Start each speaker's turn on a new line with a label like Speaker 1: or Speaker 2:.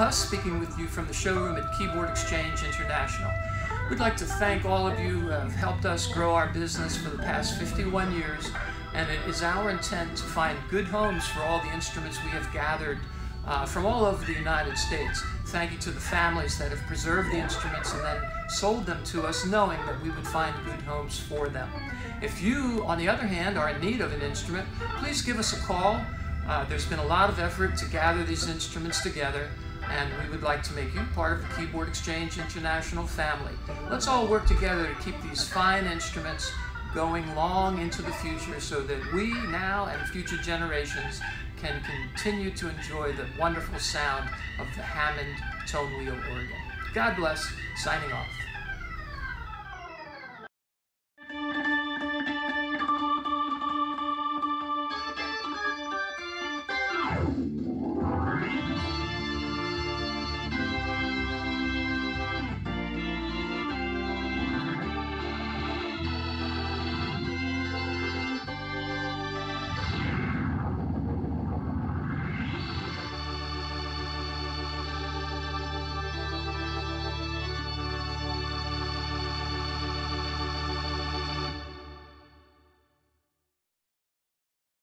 Speaker 1: Huss, speaking with you from the showroom at Keyboard Exchange International. We'd like to thank all of you who have helped us grow our business for the past 51 years, and it is our intent to find good homes for all the instruments we have gathered uh, from all over the United States. Thank you to the families that have preserved the instruments and then sold them to us knowing that we would find good homes for them. If you, on the other hand, are in need of an instrument, please give us a call. Uh, there's been a lot of effort to gather these instruments together, and we would like to make you part of the Keyboard Exchange International family. Let's all work together to keep these fine instruments going long into the future so that we now and future generations can continue to enjoy the wonderful sound of the Hammond tone wheel organ. God bless, signing off.